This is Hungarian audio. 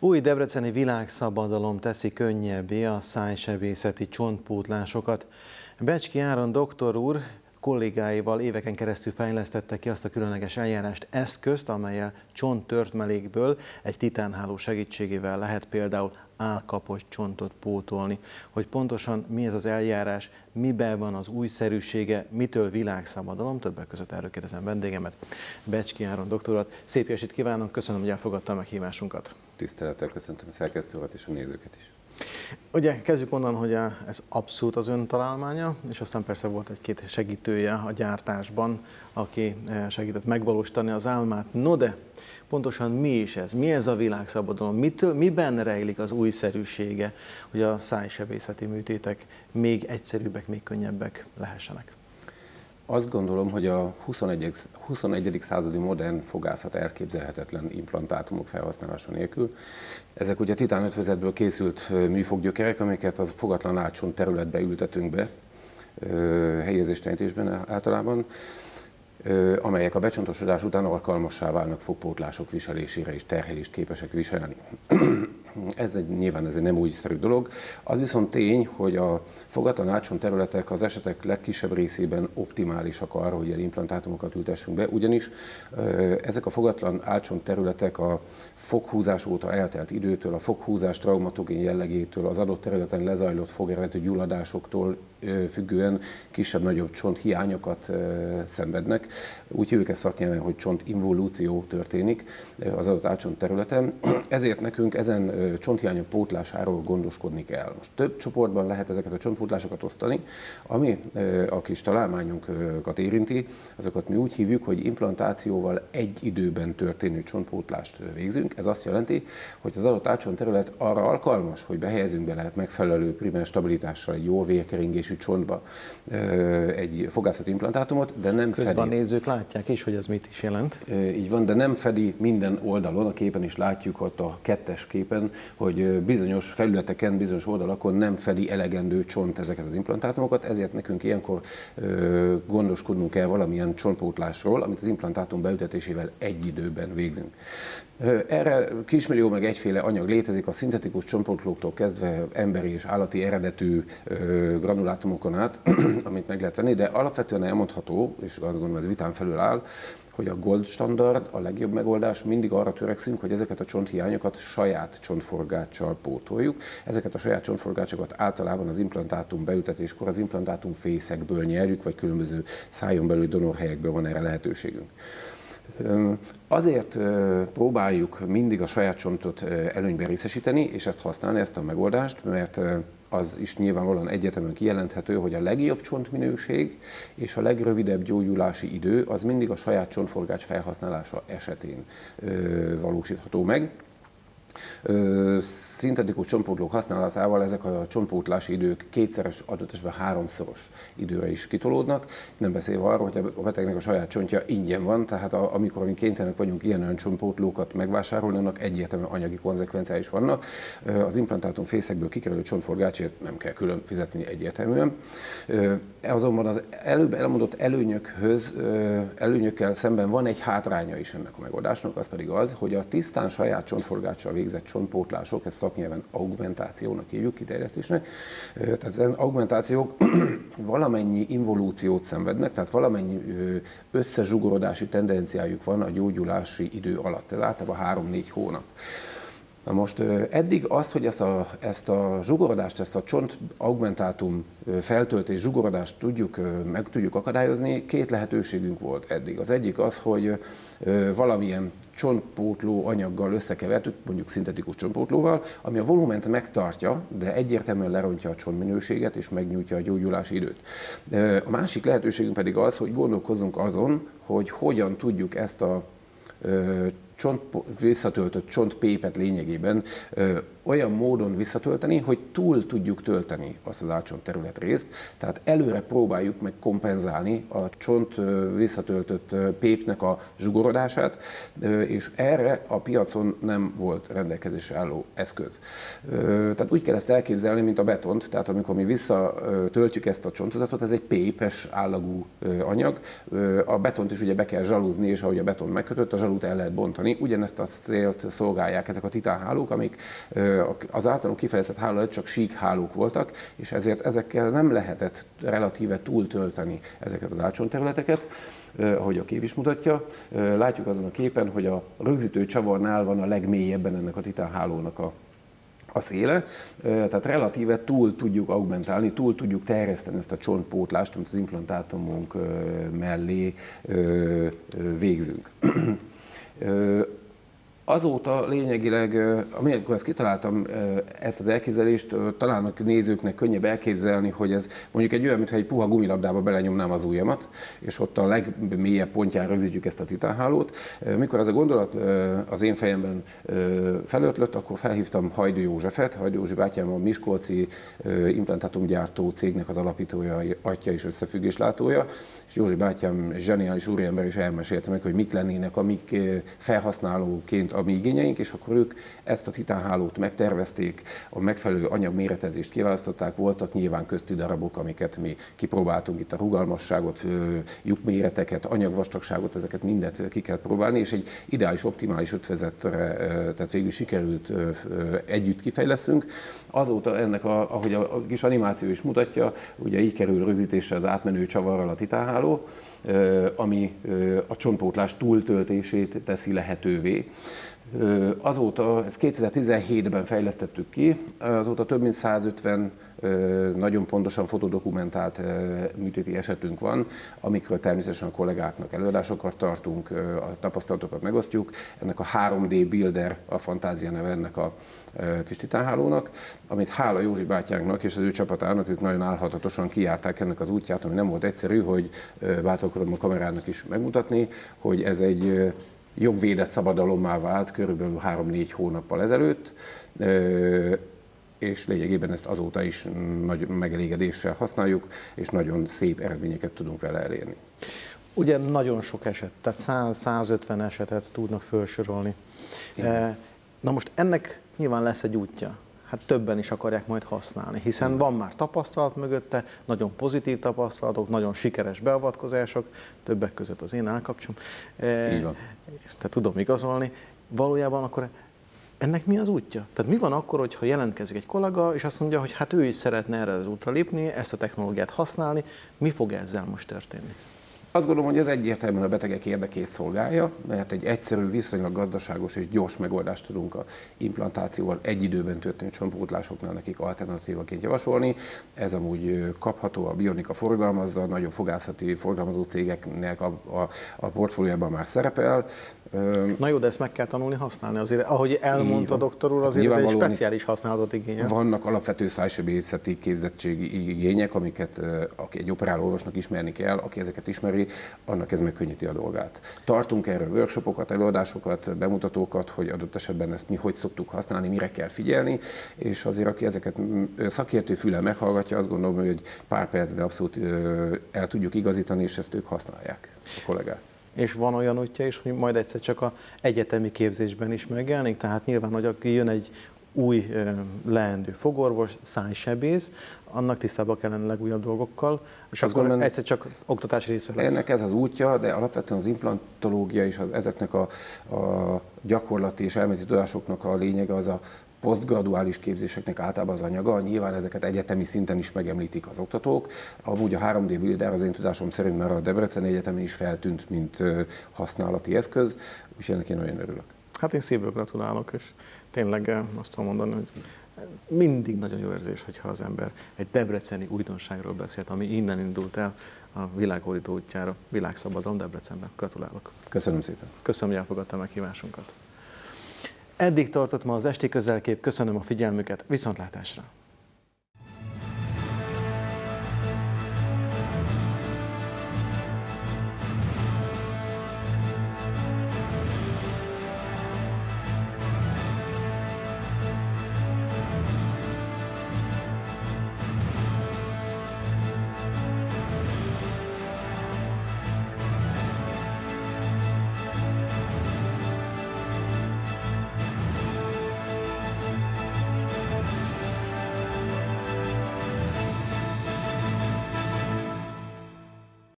Új Debreceni világszabadalom teszi könnyebbé a szájsebészeti csontpótlásokat. Becski Áron doktor úr kollégáival éveken keresztül fejlesztette ki azt a különleges eljárást, eszközt, amelyel csonttörtmelékből egy titánháló segítségével lehet például álkapos csontot pótolni. Hogy pontosan mi ez az eljárás, miben van az újszerűsége, mitől világszabadalom, többek között erről kérdezem vendégemet, Becski Áron doktorat. Szép estét kívánok, köszönöm, hogy elfogadta a meghívásunkat. Tisztelettel köszöntöm a szerkesztőt és a nézőket is. Ugye kezdjük onnan, hogy ez abszolút az ön találmánya, és aztán persze volt egy-két segítője a gyártásban, aki eh, segített megvalósítani az álmát. No de, pontosan mi is ez? Mi ez a világszabadalom? Mitől, miben rejlik az újszerűsége, hogy a szájsebészeti műtétek még egyszerűbbek, még könnyebbek lehessenek? Azt gondolom, hogy a 21. 21. századi modern fogászat elképzelhetetlen implantátumok felhasználása nélkül. Ezek ugye titán ötvözetből készült műfoggyökerek, amiket az fogatlan átsont területbe ültetünk be, helyezéstenítésben általában, amelyek a becsontosodás után alkalmassá válnak fogpótlások viselésére és terhelést képesek viselni. Ez egy, nyilván ez egy nem újszerű dolog. Az viszont tény, hogy a fogatlan átson területek az esetek legkisebb részében optimálisak arra, hogy ilyen implantátumokat ültessünk be, ugyanis ezek a fogatlan átson területek a foghúzás óta eltelt időtől, a foghúzás traumatogén jellegétől, az adott területen lezajlott fogeredetű gyulladásoktól függően kisebb-nagyobb csonthiányokat szenvednek. Úgy hívjuk ezt szaknyelven, hogy csontinvolúció történik az adott átcsont területen. Ezért nekünk ezen csonthiányok pótlásáról gondoskodni kell. Most több csoportban lehet ezeket a csontpótlásokat osztani, ami a kis találmányunkat érinti, azokat mi úgy hívjuk, hogy implantációval egy időben történő csontpótlást végzünk. Ez azt jelenti, hogy az adott átcsont terület arra alkalmas, hogy behelyezünk bele megfelelő primer stabilitással jó vérkeringésű csontba egy fogászati implantátumot, de nem Közben fedi. a nézők látják is, hogy ez mit is jelent. Így van, de nem fedi minden oldalon, a képen is látjuk ott a kettes képen, hogy bizonyos felületeken, bizonyos oldalakon nem fedi elegendő csont ezeket az implantátumokat, ezért nekünk ilyenkor gondoskodnunk kell valamilyen csontpótlásról, amit az implantátum beültetésével egy időben végzünk. Erre kismillió meg egyféle anyag létezik, a szintetikus csontpótlóktól kezdve emberi és állati eredetű granulátumokon át, amit meg lehet venni, de alapvetően elmondható, és azt gondolom ez vitán felül áll, hogy a gold standard, a legjobb megoldás, mindig arra törekszünk, hogy ezeket a csonthiányokat saját csontforgáccsal pótoljuk. Ezeket a saját csontforgácsokat általában az implantátum beültetéskor az implantátum fészekből nyerjük, vagy különböző szájon belüli donorhelyekből van erre lehetőségünk. Azért próbáljuk mindig a saját csontot előnyben részesíteni, és ezt használni, ezt a megoldást, mert az is nyilvánvalóan egyetemen kijelenthető, hogy a legjobb csontminőség és a legrövidebb gyógyulási idő az mindig a saját csontforgács felhasználása esetén valósítható meg szintetikus csontpótlók használatával ezek a csontpótlási idők kétszeres, adott esetben háromszoros időre is kitolódnak, nem beszélve arról, hogy a betegnek a saját csontja ingyen van, tehát a, amikor mi kénytelenek vagyunk ilyen olyan csontpótlókat megvásárolni, annak egyértelműen anyagi konzekvenciái is vannak. Az implantátum fészekből kikerülő csontforgácsért nem kell külön fizetni egyértelműen. Azonban az előbb elmondott előnyökhöz, előnyökkel szemben van egy hátránya is ennek a megoldásnak, az pedig az, hogy a tisztán saját csontforgáccsal végzett csontpótlások, ezt szaknyelven augmentációnak hívjuk, kiterjesztésnek. Tehát ezen augmentációk valamennyi involúciót szenvednek, tehát valamennyi összezsugorodási tendenciájuk van a gyógyulási idő alatt. Ez általában 3-4 hónap. Na most eddig azt, hogy ezt a, ezt a zsugorodást, ezt a csont augmentátum feltöltés zsugorodást tudjuk, meg tudjuk akadályozni, két lehetőségünk volt eddig. Az egyik az, hogy valamilyen csontpótló anyaggal összekevertük, mondjuk szintetikus csontpótlóval, ami a volument megtartja, de egyértelműen lerontja a csontminőséget és megnyújtja a gyógyulási időt. A másik lehetőségünk pedig az, hogy gondolkozzunk azon, hogy hogyan tudjuk ezt a csont, visszatöltött csontpépet lényegében olyan módon visszatölteni, hogy túl tudjuk tölteni azt az terület részt, tehát előre próbáljuk meg kompenzálni a csont visszatöltött pépnek a zsugorodását, és erre a piacon nem volt rendelkezésre álló eszköz. Tehát úgy kell ezt elképzelni, mint a betont, tehát amikor mi visszatöltjük ezt a csontozatot, ez egy pépes állagú anyag, a betont is ugye be kell zsalúzni, és ahogy a beton megkötött, a zsalút el lehet bontani. Ugyanezt a célt szolgálják ezek a titánhálók, amik az általunk kifejezett háló csak sík hálók voltak, és ezért ezekkel nem lehetett relatíve túltölteni ezeket az átsonterületeket ahogy a kép is mutatja. Látjuk azon a képen, hogy a rögzítő csavarnál van a legmélyebben ennek a titánhálónak a a széle, tehát relatíve túl tudjuk augmentálni, túl tudjuk terjeszteni ezt a csontpótlást, amit az implantátumunk mellé végzünk. Azóta lényegileg, amikor ezt kitaláltam, ezt az elképzelést, talán a nézőknek könnyebb elképzelni, hogy ez mondjuk egy olyan, mintha egy puha gumilabdába belenyomnám az ujjamat, és ott a legmélyebb pontján rögzítjük ezt a titánhálót. Mikor ez a gondolat az én fejemben felötlött, akkor felhívtam Hajdú Józsefet, Hajdú József bátyám a Miskolci implantátumgyártó cégnek az alapítója, atya és összefüggéslátója, és Józsi bátyám zseniális úriember is elmesélte meg, hogy mik lennének, amik felhasználóként a mi igényeink, és akkor ők ezt a titánhálót megtervezték, a megfelelő anyagméretezést kiválasztották, voltak nyilván közti darabok, amiket mi kipróbáltunk itt a rugalmasságot, lyukméreteket, anyagvastagságot, ezeket mindet ki kell próbálni, és egy ideális, optimális ötvezetre, tehát végül sikerült együtt kifejleszünk. Azóta ennek, a, ahogy a kis animáció is mutatja, ugye így kerül rögzítésre az átmenő csavarral a titánháló, ami a csontpótlás túltöltését teszi lehetővé. Azóta, ezt 2017-ben fejlesztettük ki, azóta több mint 150 nagyon pontosan fotodokumentált műtéti esetünk van, amikről természetesen a kollégáknak előadásokat tartunk, a tapasztalatokat megosztjuk. Ennek a 3D Builder a fantázia neve ennek a kis titánhálónak, amit hála Józsi bátyánknak és az ő csapatának, ők nagyon álhatatosan kijárták ennek az útját, ami nem volt egyszerű, hogy bátorkodom a kamerának is megmutatni, hogy ez egy jogvédett szabadalommá vált körülbelül 3-4 hónappal ezelőtt, és lényegében ezt azóta is nagy megelégedéssel használjuk, és nagyon szép eredményeket tudunk vele elérni. Ugye nagyon sok eset, tehát 100-150 esetet tudnak felsorolni. Igen. Na most ennek nyilván lesz egy útja hát többen is akarják majd használni, hiszen van már tapasztalat mögötte, nagyon pozitív tapasztalatok, nagyon sikeres beavatkozások, többek között az én állkapcsom. E, Így van. Tehát tudom igazolni. Valójában akkor ennek mi az útja? Tehát mi van akkor, hogyha jelentkezik egy kollega, és azt mondja, hogy hát ő is szeretne erre az útra lépni, ezt a technológiát használni, mi fog ezzel most történni? Azt gondolom, hogy ez egyértelműen a betegek érdekét szolgálja, mert egy egyszerű, viszonylag gazdaságos és gyors megoldást tudunk a implantációval egy időben történő csontpótlásoknál nekik alternatívaként javasolni. Ez amúgy kapható, a Bionika forgalmazza, nagyon fogászati forgalmazó cégeknek a, a, a portfóliában már szerepel. Na jó, de ezt meg kell tanulni használni. Azért, ahogy elmondta a doktor úr, azért egy speciális használatot igényel. Vannak alapvető szájsebészeti képzettségi igények, amiket egy operáló orvosnak ismerni kell, aki ezeket ismeri, annak ez megkönnyíti a dolgát. Tartunk erről workshopokat, előadásokat, bemutatókat, hogy adott esetben ezt mi hogy szoktuk használni, mire kell figyelni, és azért, aki ezeket szakértő füle meghallgatja, azt gondolom, hogy pár percben abszolút el tudjuk igazítani, és ezt ők használják, a kollégák és van olyan útja is, hogy majd egyszer csak a egyetemi képzésben is megjelenik, tehát nyilván, hogy aki jön egy új leendő fogorvos, szájsebész, annak tisztában kell lenni legújabb dolgokkal, és akkor gondolom, egyszer csak oktatás része lesz. Ennek ez az útja, de alapvetően az implantológia és az, ezeknek a, a gyakorlati és elméleti tudásoknak a lényege az a posztgraduális képzéseknek általában az anyaga, nyilván ezeket egyetemi szinten is megemlítik az oktatók. Amúgy a 3D Builder az én tudásom szerint már a Debreceni Egyetemen is feltűnt, mint használati eszköz, úgyhogy ennek én nagyon örülök. Hát én szívből gratulálok, és tényleg azt tudom mondani, hogy mindig nagyon jó érzés, hogyha az ember egy debreceni újdonságról beszélt, ami innen indult el a világhódító útjára, világszabadon Debrecenben. Gratulálok. Köszönöm szépen. Köszönöm, hogy elfogadta meghívásunkat. Eddig tartott ma az esti közelkép, köszönöm a figyelmüket, viszontlátásra!